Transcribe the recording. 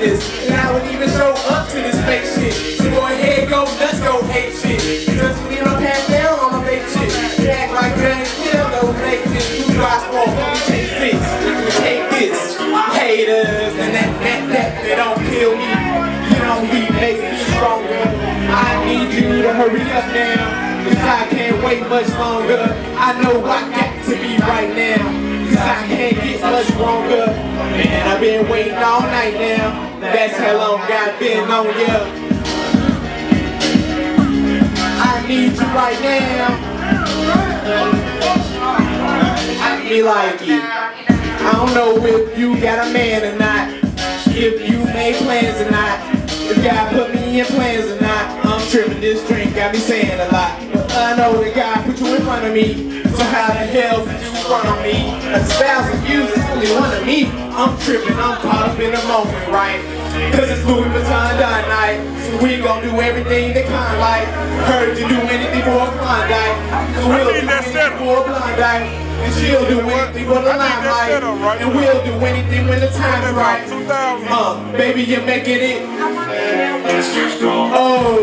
this. And I wouldn't even show up to this fake shit. So go ahead, go nuts, go hate shit. Just leave my pants down on my fake shit. You act like you ain't feel no fake shit. You drive smoke, you take fits. You take this. Haters and that, that, that, they don't kill me. You know, we make me stronger. I need you to hurry up now. Cause I can't wait much longer. I know I got to be right now. Cause I can't get much longer. Man, I've been waiting all night now. That's how long I've been on ya. I need you right now. I like it. I don't know if you got a man or not. If you made plans or not. If God put me in plans or not. I'm tripping this drink, got me saying a lot. I know that God put you in front of me. So how the hell front of me? A thousand views is only one of me. I'm tripping, I'm caught up in the moment, right? Cause it's Louis Vuitton done night. So we gon' do everything they kind like. Heard you do anything for a Klondike. So we'll do need that anything setup. for a Blondike. And she'll do anything for the I need limelight. right? And we'll do anything when the time's right. 2000. Uh, baby, you're making it. Oh.